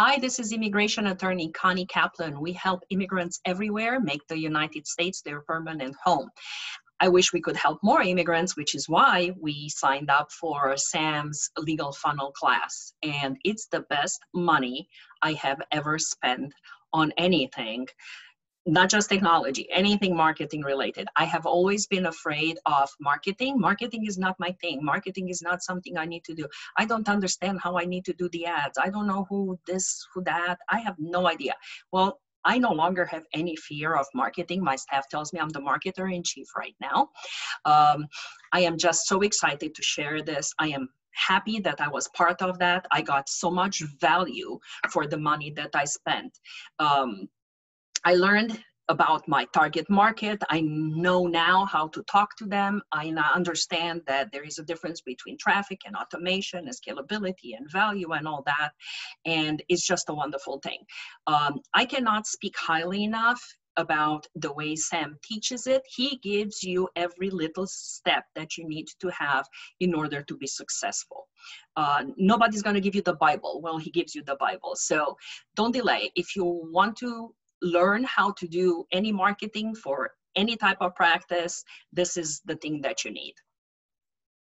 Hi, this is immigration attorney Connie Kaplan. We help immigrants everywhere make the United States their permanent home. I wish we could help more immigrants, which is why we signed up for Sam's legal funnel class. And it's the best money I have ever spent on anything not just technology, anything marketing related. I have always been afraid of marketing. Marketing is not my thing. Marketing is not something I need to do. I don't understand how I need to do the ads. I don't know who this, who that. I have no idea. Well, I no longer have any fear of marketing. My staff tells me I'm the marketer in chief right now. Um, I am just so excited to share this. I am happy that I was part of that. I got so much value for the money that I spent. Um, I learned about my target market. I know now how to talk to them. I understand that there is a difference between traffic and automation and scalability and value and all that. And it's just a wonderful thing. Um, I cannot speak highly enough about the way Sam teaches it. He gives you every little step that you need to have in order to be successful. Uh, nobody's going to give you the Bible. Well, he gives you the Bible. So don't delay. If you want to learn how to do any marketing for any type of practice, this is the thing that you need.